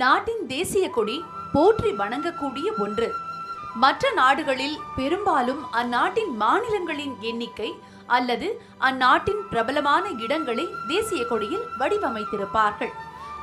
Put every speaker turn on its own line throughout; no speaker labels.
நாட்டின் தேசிய கொடி போற்றி வணங்கக்கூடிய ஒன்று. மற்ற நாடுகளில் பெரும்பாலும் அந்நாட்டின் மாநிலங்களின் எண்ணிக்கை அல்லது அந்நாட்டின் பிரபலமான இடங்களை தேசிய கொடியில் வடிவமைத்திருப்பார்கள்.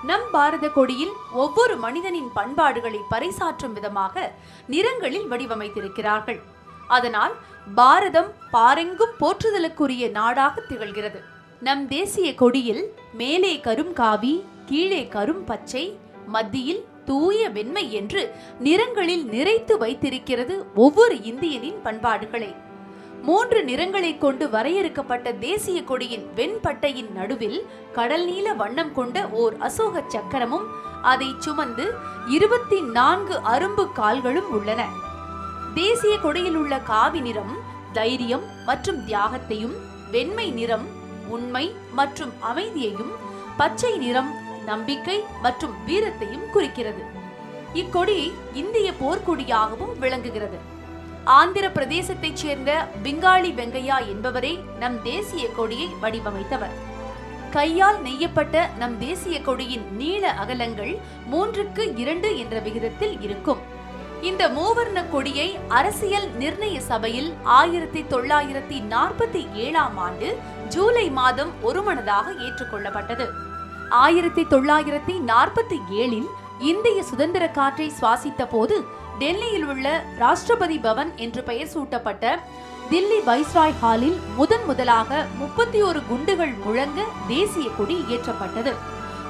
நம் பாரத கொடியில் ஒவ்வொரு மனிதனின் பண்பாடுகளை பறைசாற்றும் விதமாக நிறங்களில் வடிவமைத்திருக்கிறார்கள். அதனால் பாரதம் பாரெங்கும் போற்றுதலுக்குரிய நாடாக திகழ்கிறது. நம் தேசிய கொடியில் மேலே கரும் காவி கீழே கரும் பச்சை மத்தியில் தூய வெண்மை என்று நிறங்களில் நிறைத்து வைத்திருக்கிறது ஒவ்வொரு இந்தியனின் பண்பாடுகளை. மூன்று நிறங்களை கொண்டு வரையறுக்கப்பட்ட தேசிய கொடியின் வெண்பட்டையின் நடுவில் கடல் நீல வண்ணம் கொண்ட ஓர் அசோக சக்கரமும் அதை சுமந்து இருபத்தி நான்கு அரும்பு கால்களும் உள்ளன. தேசிய கொடியில் உள்ள காவி நிறம் தைரியம் மற்றும் தியாகத்தையும் வெண்மை நிறம் உண்மை மற்றும் அமைதியையும் பச்சை நிறம் நம்பிக்கை மற்றும் வீரத்தையும் குறிக்கிறது. இக்கொடி இந்திய போர்க்கொடியாகவும் விளங்குகிறது. ஆந்திர பிரதேசத்தைச் சேர்ந்த பிங்காளி வெங்கையா என்பவரே நம் தேசிய கொடியை வடிவமைத்தவர். கையால் நெய்யப்பட்ட நம் தேசிய கொடியின் நீள அகலங்கள் மூன்றுக்கு இரண்டு என்ற விகிதத்தில் இருக்கும். இந்த மூவர்ண கொடியை அரசியல் நிர்ணய சபையில் ஆயிரத்தி தொள்ளாயிரத்தி நாற்பத்தி ஏழாம் ஆண்டு ஜூலை மாதம் ஒருமனதாக ஏற்றுக்கொள்ளப்பட்டது. ஆயிரத்தி தொள்ளாயிரத்தி நாற்பத்தி ஏழில் இந்திய சுதந்திர காற்றை சுவாசித்த போது டெல்லியில் உள்ள ராஷ்டிரபதி பவன் என்று பெயர் சூட்டப்பட்ட தில்லி வைஸ்ராய் ஹாலில் முதன் முதலாக முப்பத்தி ஒரு குண்டுகள் முழங்க தேசிய கொடி ஏற்றப்பட்டது.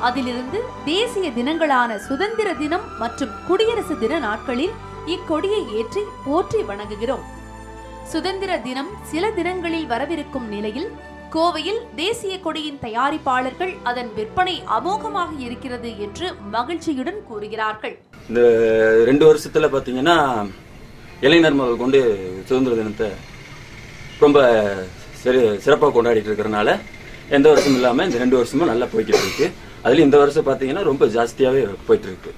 அதிலிருந்து தேசிய தினங்களான சுதந்திர தினம் மற்றும் குடியரசு தின நாட்களில் இக்கொடியை ஏற்றி போற்றி வணங்குகிறோம். சுதந்திர தினம் சில தினங்களில் வரவிருக்கும் நிலையில் கோவையில் தேசிய கொடியின் தயாரிப்பாளர்கள் அதன் விற்பனை அமோகமாக இருக்கிறது என்று மகிழ்ச்சியுடன் கூறுகிறார்கள்.
இந்த ரெண்டு வருஷத்துல பாத்தீங்கன்னா இளைஞர் முதல் கொண்டு சுதந்திர தினத்தை ரொம்ப சிறப்பாக கொண்டாடிட்டு இருக்கிறனால எந்த வருஷமும் இல்லாம இந்த ரெண்டு வருஷமும் நல்லா போய்கிட்டு இருக்கு. அதுல இந்த வருஷம் பாத்தீங்கன்னா ரொம்ப ஜாஸ்தியாவே போயிட்டு இருக்கு.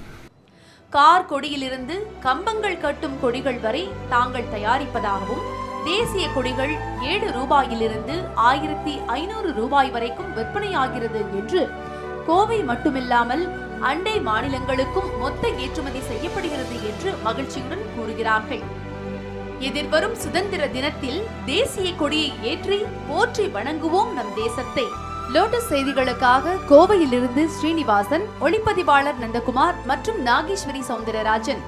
கார் கொடியிலிருந்து கம்பங்கள் கட்டும் கொடிகள் வரை தாங்கள் தயாரிப்பதாகவும் தேசிய கொடிகள் ஏழு ரூபாயிலிருந்து ஆயிரத்தி ஐநூறு ரூபாய் வரைக்கும் விற்பனையாகிறது என்று கோவை மட்டுமில்லாமல் அண்டை மாநிலங்களுக்கும் மொத்த ஏற்றுமதி செய்யப்படுகிறது என்று மகிழ்ச்சியுடன் கூறுகிறார்கள். எதிர்வரும் சுதந்திர தினத்தில் தேசிய கொடியை ஏற்றி போற்றி வணங்குவோம் நம் தேசத்தை. லோட்டஸ் செய்திகளுக்காக கோவையிலிருந்து ஸ்ரீனிவாசன் ஒளிப்பதிவாளர் நந்தகுமார் மற்றும் நாகேஸ்வரி சௌந்தரராஜன்.